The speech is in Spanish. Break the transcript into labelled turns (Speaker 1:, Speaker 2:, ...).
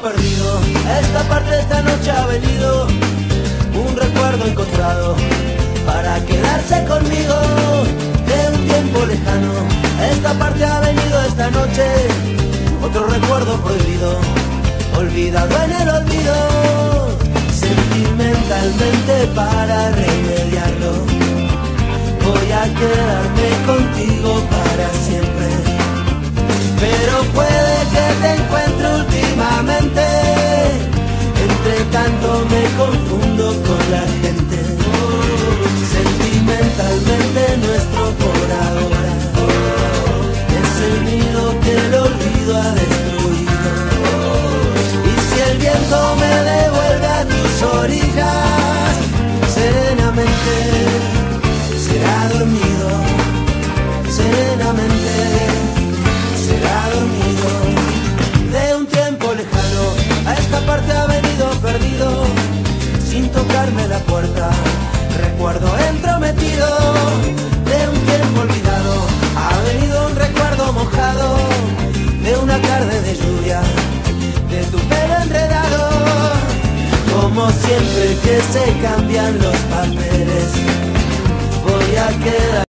Speaker 1: perdido. Esta parte esta noche ha venido un recuerdo encontrado para quedarse conmigo de un tiempo lejano. Esta parte ha venido esta noche otro recuerdo prohibido, olvidado en el olvido. Sentimentalmente para remediarlo, voy a quedarme tocarme la puerta. Recuerdo entrometido de un tiempo olvidado. Ha venido un recuerdo mojado de una tarde de lluvia, de tu pelo enredado. Como siempre que se cambian los papeles, voy a quedar.